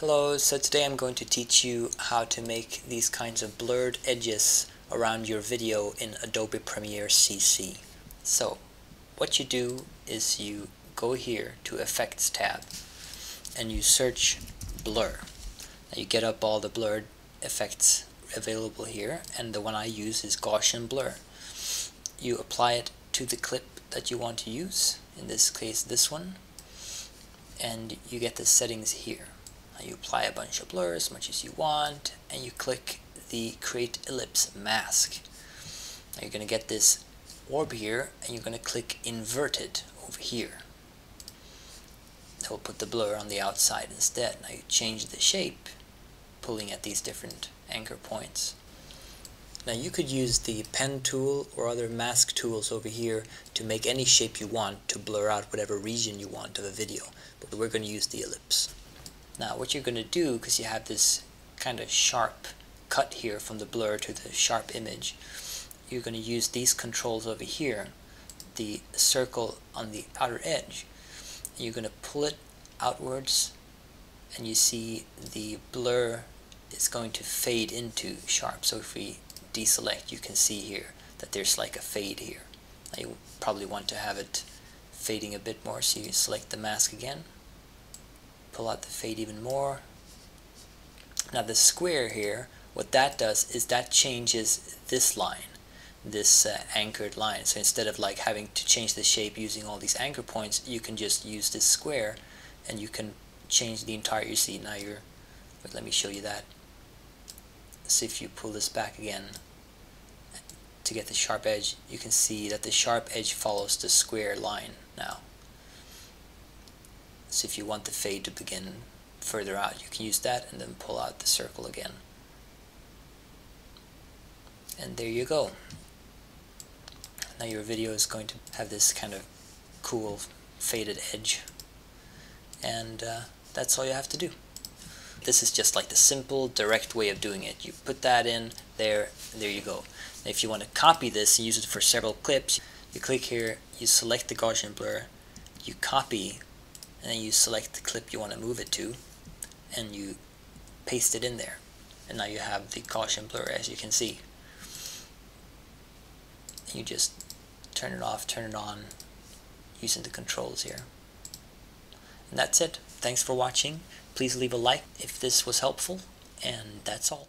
Hello, so today I'm going to teach you how to make these kinds of blurred edges around your video in Adobe Premiere CC. So, what you do is you go here to Effects tab and you search Blur. Now you get up all the blurred effects available here and the one I use is Gaussian Blur. You apply it to the clip that you want to use, in this case this one, and you get the settings here you apply a bunch of blur as much as you want and you click the create ellipse mask. Now you're going to get this orb here and you're going to click inverted over here. That will put the blur on the outside instead. Now you change the shape pulling at these different anchor points. Now you could use the pen tool or other mask tools over here to make any shape you want to blur out whatever region you want of a video but we're going to use the ellipse now what you're going to do, because you have this kind of sharp cut here from the blur to the sharp image, you're going to use these controls over here, the circle on the outer edge. You're going to pull it outwards and you see the blur is going to fade into sharp. So if we deselect, you can see here that there's like a fade here. You probably want to have it fading a bit more, so you select the mask again pull out the fade even more. Now the square here, what that does is that changes this line, this uh, anchored line. So instead of like having to change the shape using all these anchor points, you can just use this square and you can change the entire, you see now you're, but let me show you that. So if you pull this back again to get the sharp edge, you can see that the sharp edge follows the square line now. So if you want the fade to begin further out, you can use that and then pull out the circle again. And there you go. Now your video is going to have this kind of cool faded edge. And uh, that's all you have to do. This is just like the simple, direct way of doing it. You put that in there, there you go. Now if you want to copy this and use it for several clips, you click here, you select the Gaussian blur, you copy and then you select the clip you want to move it to and you paste it in there. And now you have the Gaussian blur as you can see. You just turn it off turn it on using the controls here. And that's it. Thanks for watching. Please leave a like if this was helpful. And that's all